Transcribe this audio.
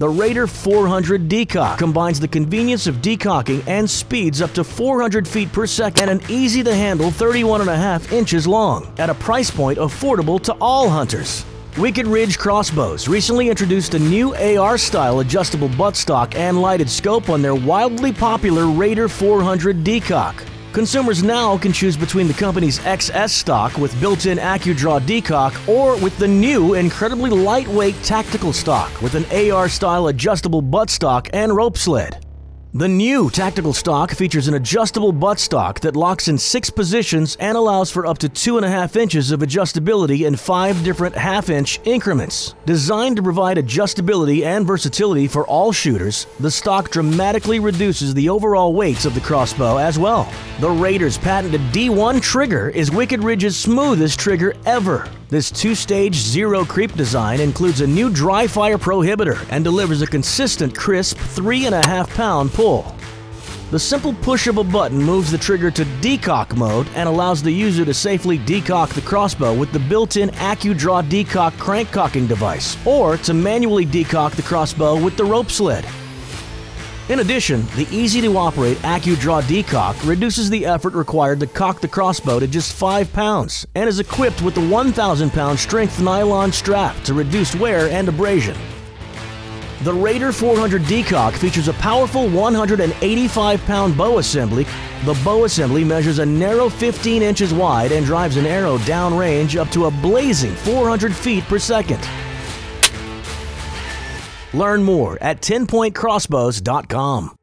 The Raider 400 Decock combines the convenience of decocking and speeds up to 400 feet per second and an easy to handle 31 and a half inches long at a price point affordable to all hunters. Wicked Ridge Crossbows recently introduced a new AR style adjustable buttstock and lighted scope on their wildly popular Raider 400 Decock. Consumers now can choose between the company's XS stock with built-in ACUdraw decock or with the new incredibly lightweight tactical stock with an AR-style adjustable buttstock and rope sled. The new tactical stock features an adjustable buttstock that locks in six positions and allows for up to two and a half inches of adjustability in five different half inch increments. Designed to provide adjustability and versatility for all shooters, the stock dramatically reduces the overall weights of the crossbow as well. The Raider's patented D1 trigger is Wicked Ridge's smoothest trigger ever. This two-stage zero creep design includes a new dry fire prohibitor and delivers a consistent, crisp three and a half pound pull. The simple push of a button moves the trigger to decock mode and allows the user to safely decock the crossbow with the built-in ACUdraw decock crank cocking device, or to manually decock the crossbow with the rope sled. In addition, the easy-to-operate ACUdraw decock reduces the effort required to cock the crossbow to just 5 pounds and is equipped with the 1,000-pound strength nylon strap to reduce wear and abrasion. The Raider 400 decock features a powerful 185-pound bow assembly. The bow assembly measures a narrow 15 inches wide and drives an arrow downrange up to a blazing 400 feet per second. Learn more at 10pointcrossbows.com.